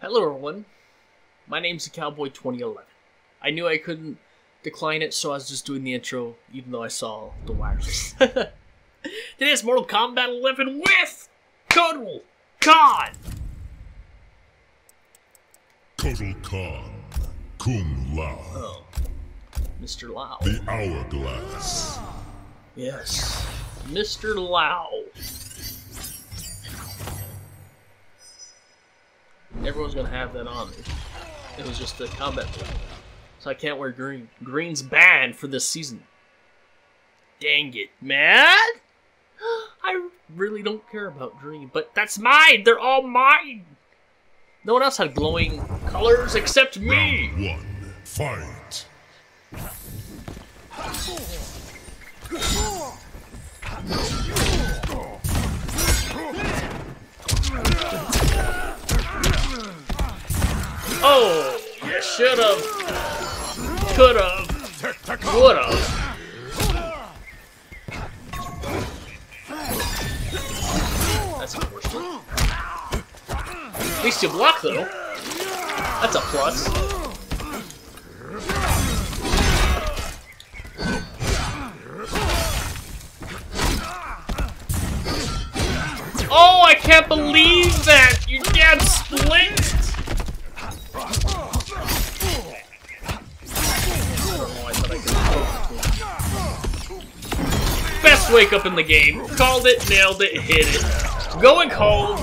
Hello, everyone. My name's the Cowboy 2011. I knew I couldn't decline it, so I was just doing the intro, even though I saw the wires. Today is Mortal Kombat 11 with Kotal Kahn. Kotal Kahn, Kung Lao, Oh, Mr. Lao. the Hourglass, Yes, Mr. Lao. Everyone's gonna have that on me. It was just a combat move. So I can't wear green. Green's banned for this season. Dang it, man! I really don't care about green, but that's mine! They're all mine! No one else had glowing colors except me! Round one, fight. Oh, you should have, could have, would have. That's unfortunate. At least you block though. That's a plus. Oh, I can't believe that! You get split! Wake up in the game. Called it, nailed it, hit it. Going home,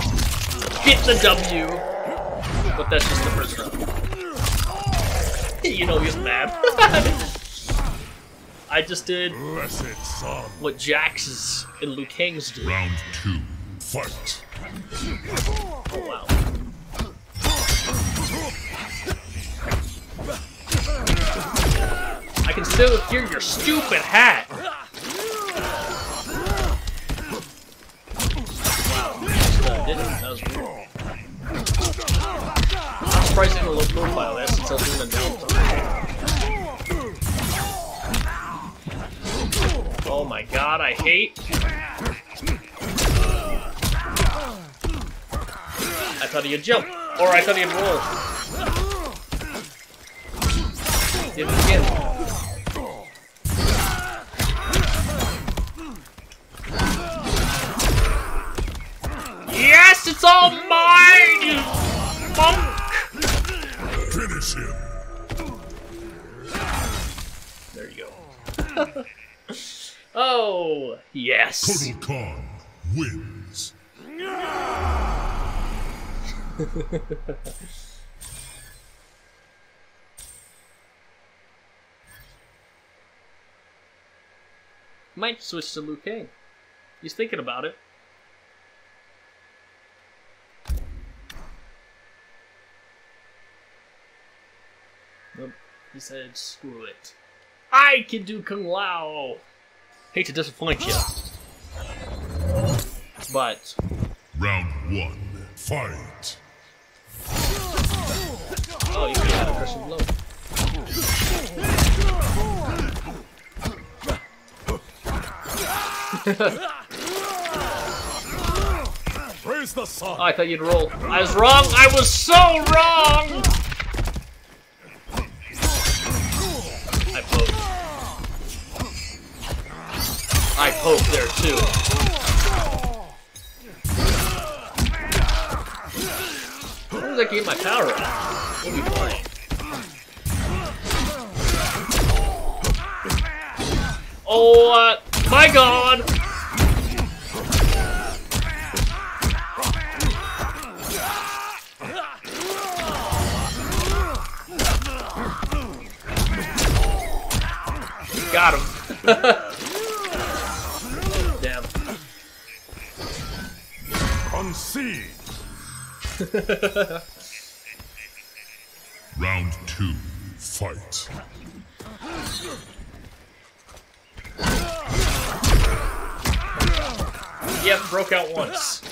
get the W. But that's just the first round. you know he's mad. I just did what Jax's and Liu Kang's do. Round two, fight. Oh, wow. I can still hear your stupid hat. Wow, that didn't. That was weird. I'm surprised in a low profile that since I was doing a down Oh my god, I hate. I thought he'd jump, or I thought he'd roll. Did it again. There you go. oh, yes. Kotal Kahn wins. Might switch to Liu Kang. He's thinking about it. Nope. He said, screw it. I can do Kung Lao! Hate to disappoint you. But, Round one, fight. oh, you had a crushing blow. Praise the sun. Oh, I thought you'd roll. I was wrong! I was so wrong! Poked there too. As as I get my power up, we'll be fine. Oh, uh, my god! Got him. Round two, fight. Yep, broke out once.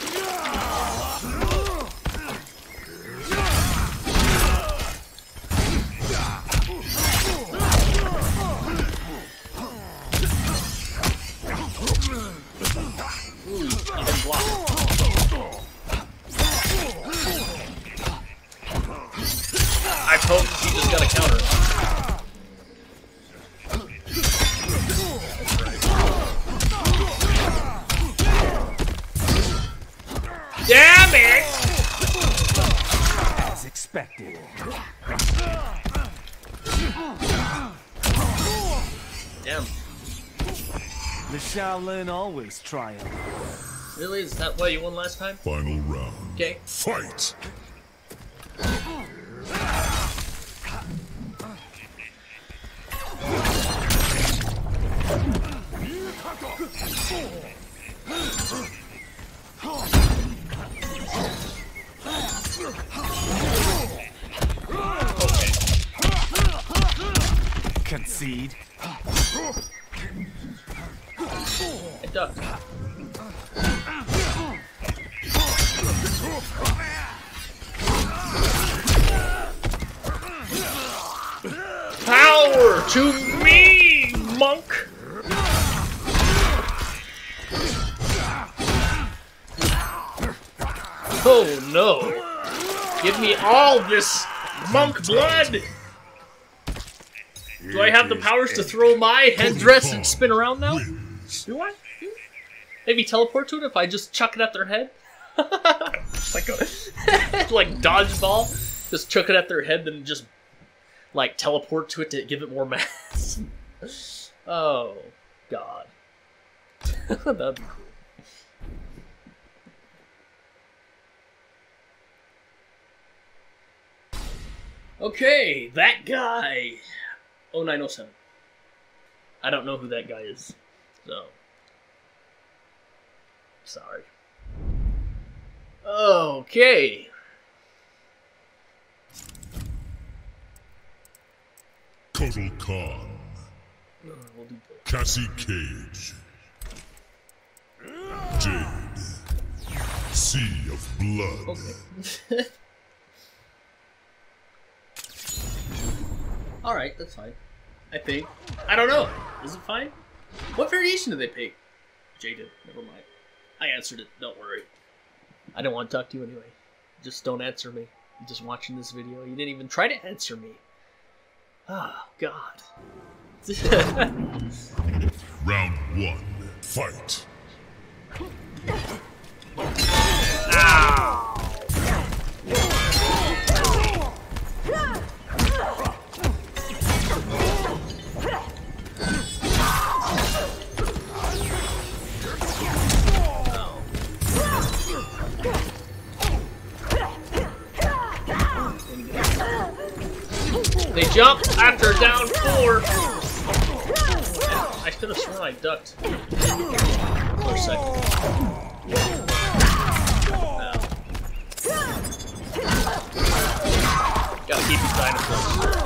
Ooh, you didn't block. Got a counter. Damn it! As expected. Damn. The Shaolin always triumph. Really? Is that why you won last time? Final round. Okay. Fight! Concede. I ducked. Power to Give me all this monk blood! Do I have the powers to throw my headdress and spin around now? Do I? Maybe teleport to it if I just chuck it at their head? like a like dodgeball. Just chuck it at their head, then just like teleport to it to give it more mass. oh god. That'd be cool. Okay, that guy. 0907. I don't know who that guy is. So. Sorry. Okay. Kotal Kahn. Uh, We'll do both. Cassie Cage. Jade. Sea of Blood. Okay. Alright, that's fine. I think. I don't know. Is it fine? What variation did they pick? Jaded. Never mind. I answered it. Don't worry. I don't want to talk to you anyway. Just don't answer me. I'm just watching this video. You didn't even try to answer me. Oh, God. Round one. Fight. Ah! They jumped after down four. I could have sworn I ducked for a second. Gotta keep these dinosaurs.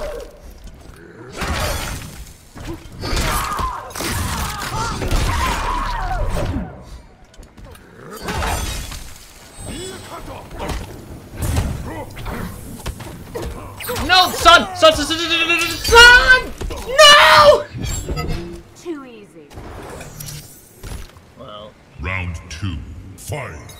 No, son! Son, son, son, son, son, son! No! Too easy. Well, Round two. Fight.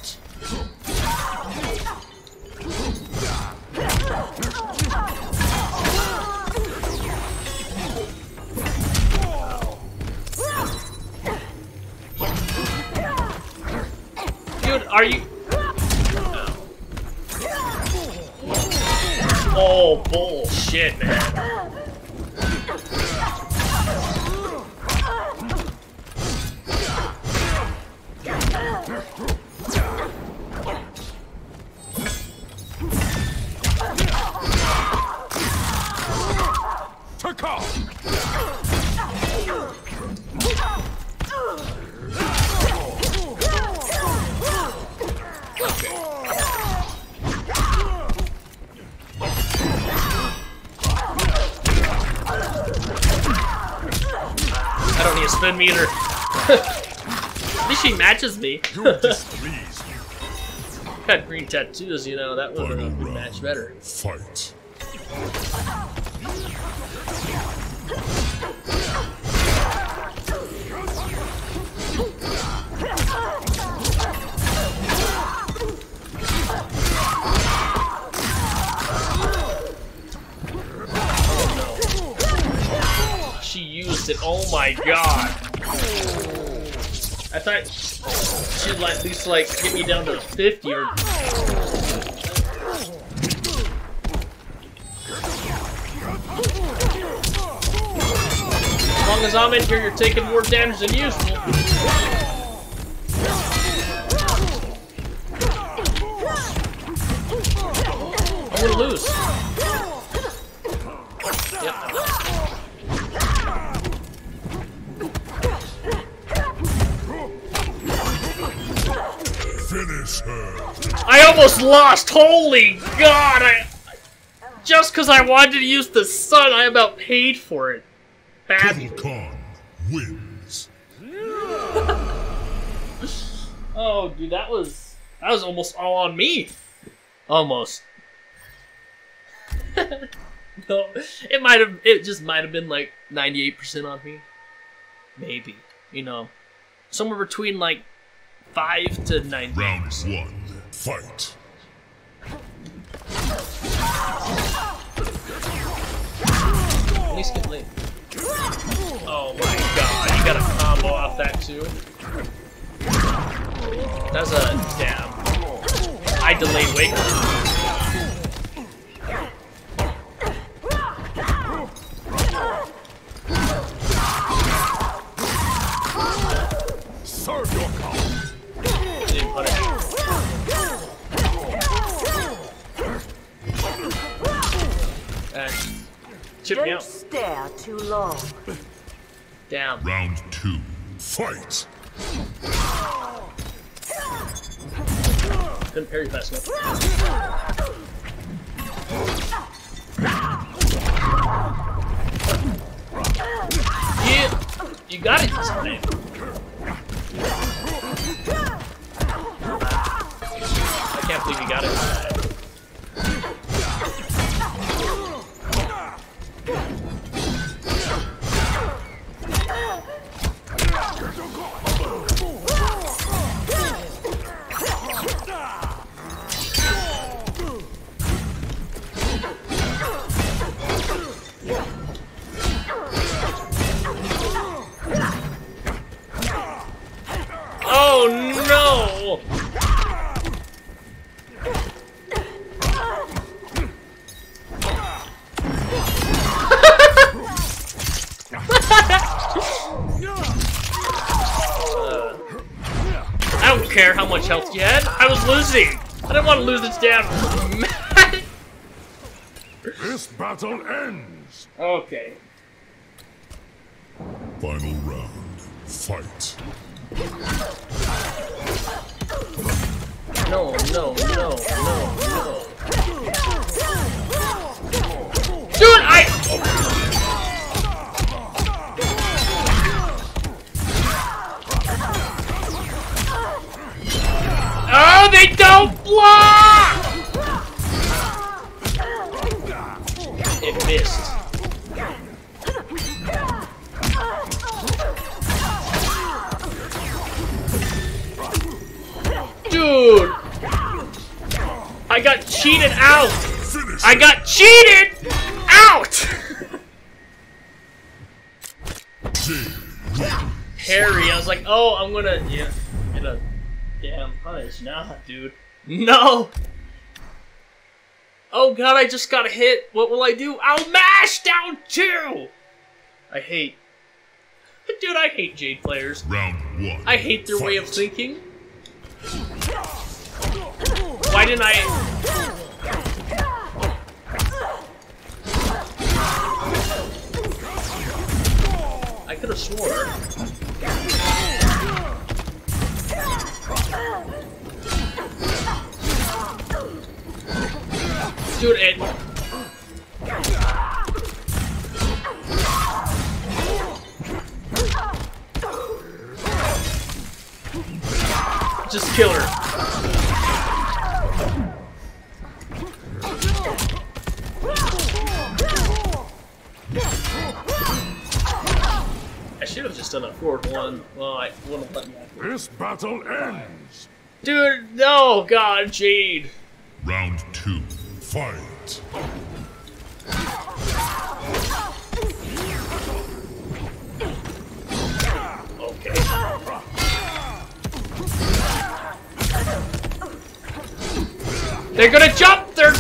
she matches me. Got green tattoos, you know, that would have match better. Fight. She used it. Oh my god. I thought she'd at least like get me down to 50 or As long as I'm in here, you're taking more damage than usual. I'm gonna lose. Almost lost. Holy God! I just because I wanted to use the sun, I about paid for it. Badly. Kahn wins. Oh, dude, that was that was almost all on me. Almost. no, it might have. It just might have been like ninety-eight percent on me. Maybe, you know, somewhere between like five to nine. Round one. Fight. At least get. Oh my god, you got a combo off that too. That's a damn. I delayed wait. Too long. Damn. Round two. Fight. Couldn't parry fast enough. Yeah, you got it this time. I can't believe you got it. Battle ends. okay. Final round. Fight. No, no, no, no, no. Dude, I. Oh, they don't block! Dude! I got cheated out! I got cheated out! Harry, I was like, oh, I'm gonna yeah, get a damn punish. Nah, dude. No! Oh god, I just got a hit. What will I do? I'll mash down two! I hate. Dude, I hate Jade players. Round one. I hate their way of thinking. Didn't I. I could have swore. Dude, it. Just kill her. have just done a forward one. Well, I wouldn't let me. This battle ends. Dude, no, God, Jade. Round two, fight. They're gonna jump! They're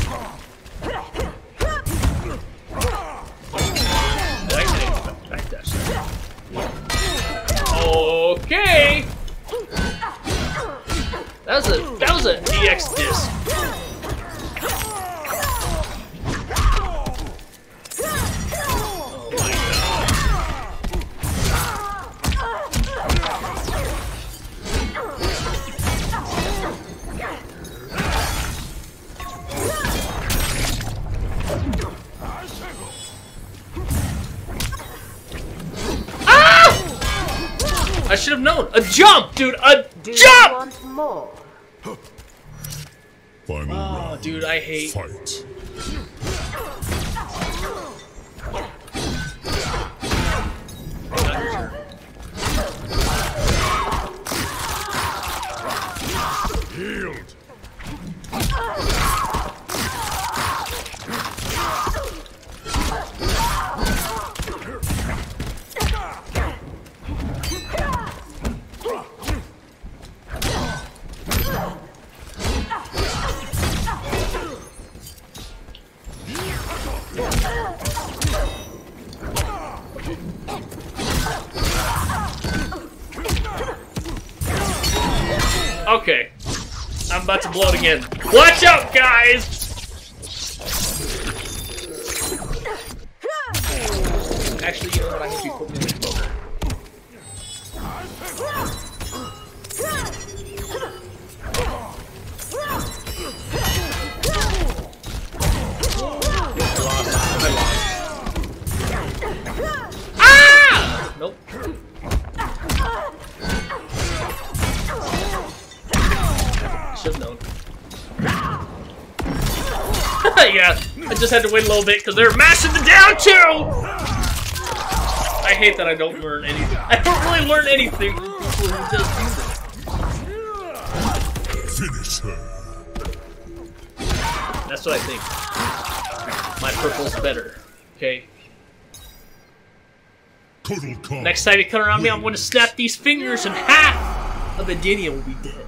That was a that was a DX disc. Ah! I should have known. A jump, dude. A Do jump. Want more? Final Oh, round. dude, I hate. Fight. Not your turn. Yield. About to it again. Watch out, guys! Actually, you know what? I hope you just had to wait a little bit because they're mashing the down too! I hate that I don't learn anything. I don't really learn anything from people who just. Finish her. That's what I think. My purple's better. Okay? Next time you come around me, I'm going to snap these fingers and half of Edenia will be dead.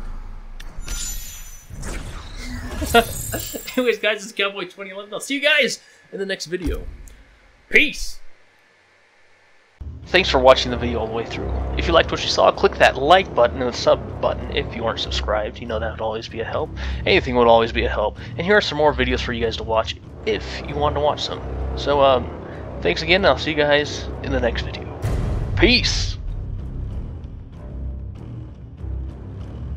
Anyways, guys, it's Cowboy 2011. I'll see you guys in the next video. Peace! Thanks for watching the video all the way through. If you liked what you saw, click that like button and the sub button if you aren't subscribed. You know that would always be a help. Anything would always be a help. And here are some more videos for you guys to watch if you want to watch some. So, um, thanks again, and I'll see you guys in the next video. Peace!